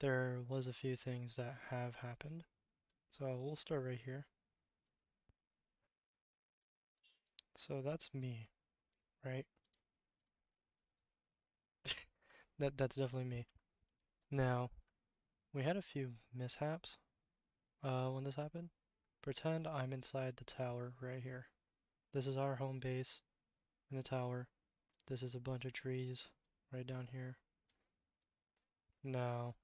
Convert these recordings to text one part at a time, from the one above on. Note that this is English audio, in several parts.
there was a few things that have happened. So we'll start right here. So that's me, right? that that's definitely me. Now, we had a few mishaps uh, when this happened. Pretend I'm inside the tower right here. This is our home base in the tower. This is a bunch of trees right down here. Now,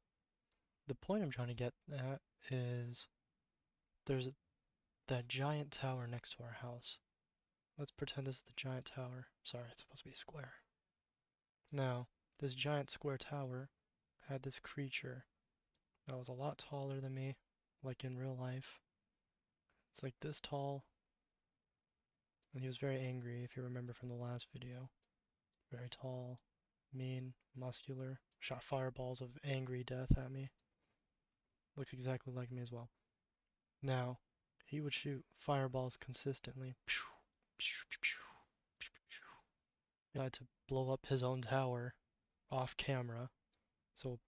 the point I'm trying to get at is there's that giant tower next to our house. Let's pretend this is the giant tower. Sorry, it's supposed to be a square. Now, this giant square tower had this creature that was a lot taller than me, like in real life. It's like this tall. And he was very angry, if you remember from the last video. Very tall, mean, muscular, shot fireballs of angry death at me. Looks exactly like me as well. Now, he would shoot fireballs consistently. Had to blow up his own tower off camera. So,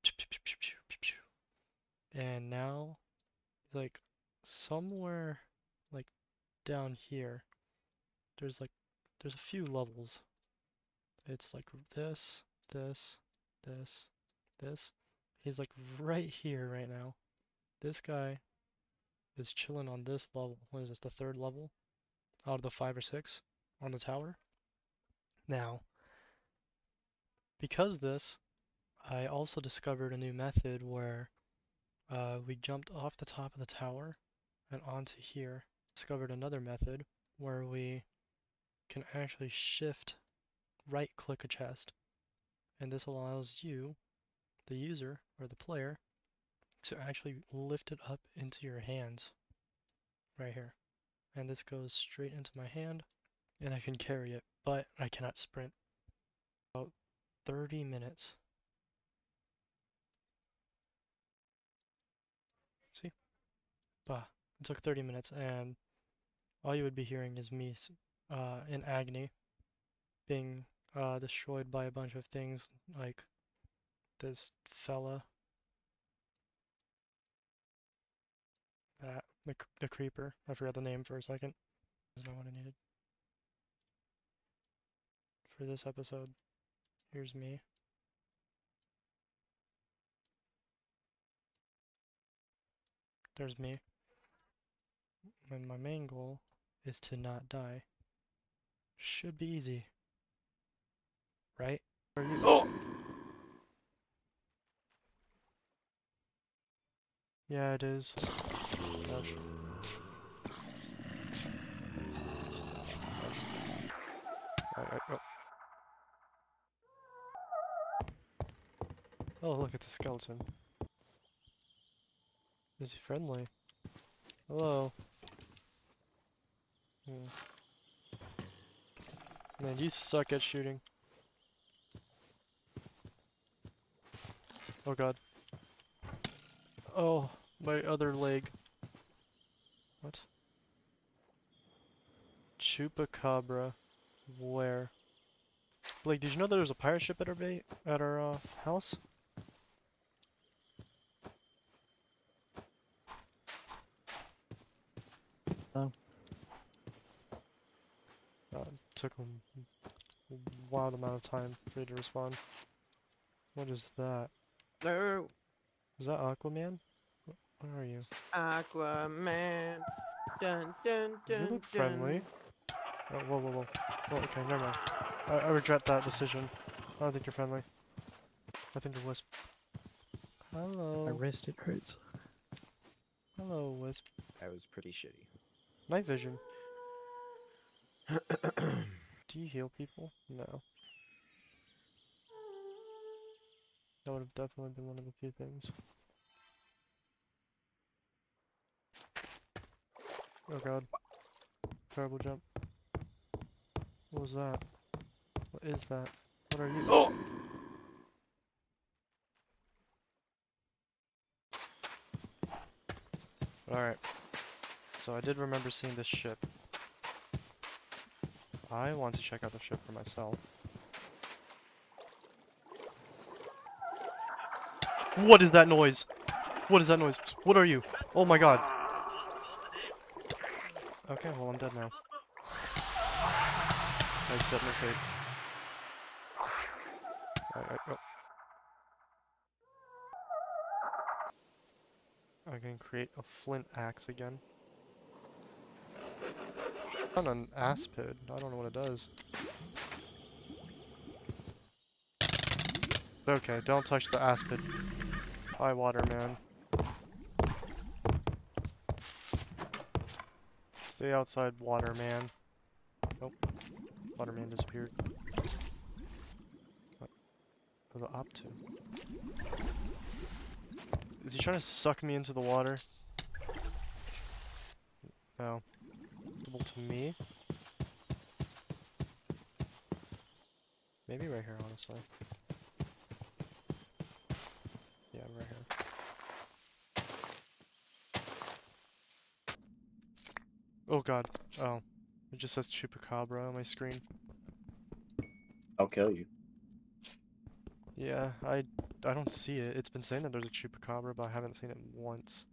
and now he's like somewhere like down here. There's like there's a few levels. It's like this, this, this, this. He's like right here right now. This guy is chilling on this level. What is this, the third level? Out of the five or six on the tower. Now, because this, I also discovered a new method where uh, we jumped off the top of the tower and onto here. Discovered another method where we can actually shift right click a chest. And this allows you, the user or the player, to actually lift it up into your hands right here. And this goes straight into my hand and I can carry it, but I cannot sprint. About 30 minutes. See? Bah, it took 30 minutes and all you would be hearing is me uh, in agony being uh, destroyed by a bunch of things like this fella That the the creeper. I forgot the name for a second. That's not what I needed. For this episode, here's me. There's me. And my main goal is to not die. Should be easy. Right? Oh! Yeah, it is. Gosh. oh. oh, look at the skeleton. Is he friendly? Hello. Hmm. Man, you suck at shooting. Oh god. Oh, my other leg. What? Chupacabra. Where? Blake, did you know there was a pirate ship at our bait at our uh, house? Oh. Uh, it took a wild amount of time for you to respond. What is that? Hello, Is that Aquaman? Wh- Where are you? Aquaman. Dun dun dun. You look friendly. Oh, whoa, whoa, whoa. Oh, okay, never mind. I, I regret that decision. I don't think you're friendly. I think you're Wisp. My Hello. wrist, it hurts. Hello, Wisp. That was pretty shitty. Night vision. Do you heal people? No. That would have definitely been one of the few things. Oh god. Terrible jump. What was that? What is that? What are you? Oh! Alright. So I did remember seeing this ship. I want to check out the ship for myself. What is that noise? What is that noise? What are you? Oh my god. Okay, well I'm dead now. I accept my fate. Oh. I can create a flint axe again. On an aspid. I don't know what it does. Okay, don't touch the aspid. High water, man. Stay outside, Waterman. Nope. Water man disappeared. What the up to? Is he trying to suck me into the water? No. Visible to me? Maybe right here, honestly. Yeah, right here. Oh god. Oh. It just says Chupacabra on my screen. I'll kill you. Yeah, I I don't see it. It's been saying that there's a Chupacabra, but I haven't seen it once.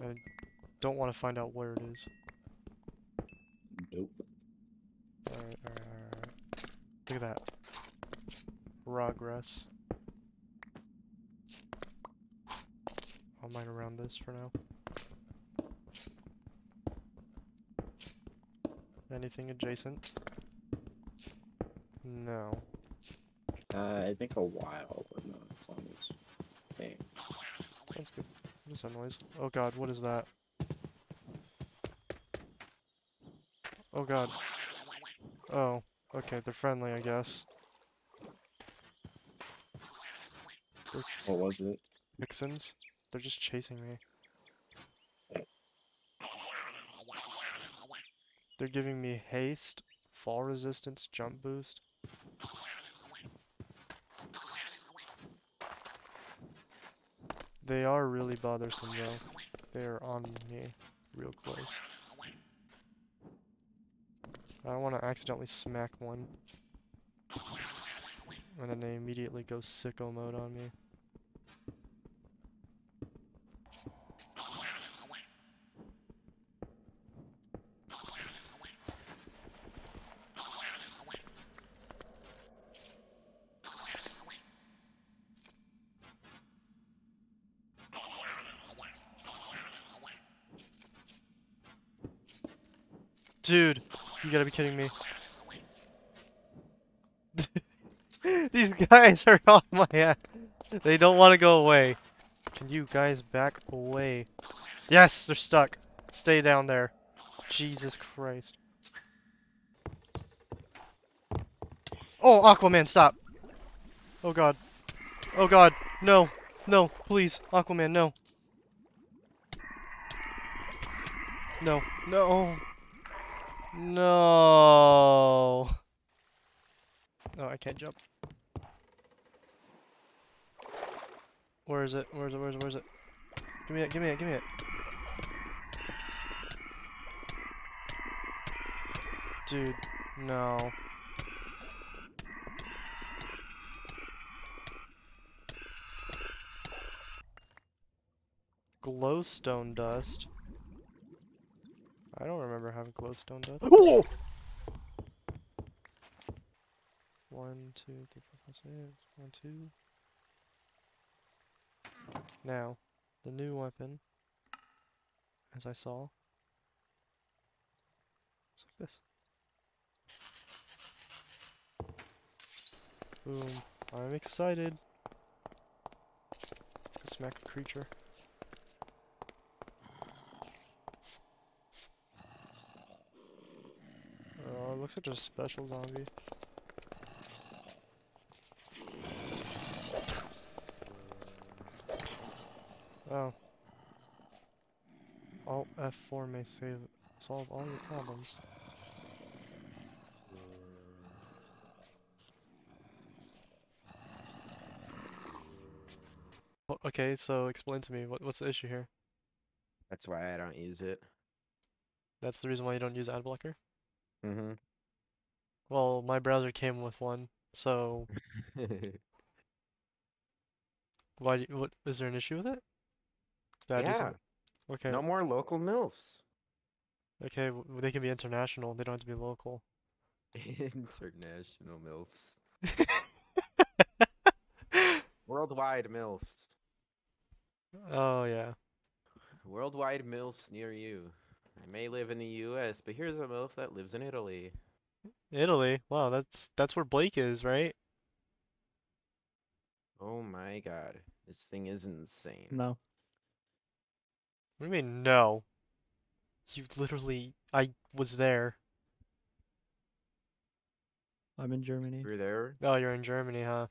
I don't want to find out where it is. Nope. Alright, alright, alright. Look at that. Progress. I'll mine around this for now. Anything adjacent? No. Uh, I think a while, but not as long as. Sounds good. What is that noise? Oh god, what is that? Oh god. Oh, okay, they're friendly, I guess. What was it? Vixens? They're just chasing me. They're giving me haste, fall resistance, jump boost. They are really bothersome though. They are on me real close. I don't want to accidentally smack one. And then they immediately go sicko mode on me. Dude, you gotta be kidding me. These guys are on my ass. They don't want to go away. Can you guys back away? Yes, they're stuck. Stay down there. Jesus Christ. Oh, Aquaman, stop. Oh god. Oh god. No. No, please. Aquaman, no. No. No. No. Oh, I can't jump. Where is it? Where is it? Where is it? Where is it? Give me it, give me it, give me it. Dude, no. Glowstone dust. I don't remember having glowstone dust. Oh! One, two, three, four, five, six. One, two. Now, the new weapon, as I saw, looks like this. Boom. I'm excited. Let's go smack a creature. Oh, it looks like a special zombie. Oh. Alt F4 may save solve all your problems. Okay, so explain to me what what's the issue here? That's why I don't use it. That's the reason why you don't use ad blocker? Mm-hmm. Well, my browser came with one, so Why? do you- What is there an issue with it? Do yeah. Okay. No more local milfs. Okay. They can be international. They don't have to be local. International milfs. Worldwide milfs. oh yeah. Worldwide milfs near you. I may live in the U.S., but here's a milf that lives in Italy. Italy. Wow, that's that's where Blake is, right? Oh my god, this thing is insane. No. What do you mean no? You literally, I was there. I'm in Germany. You're there? Oh, you're in Germany, huh?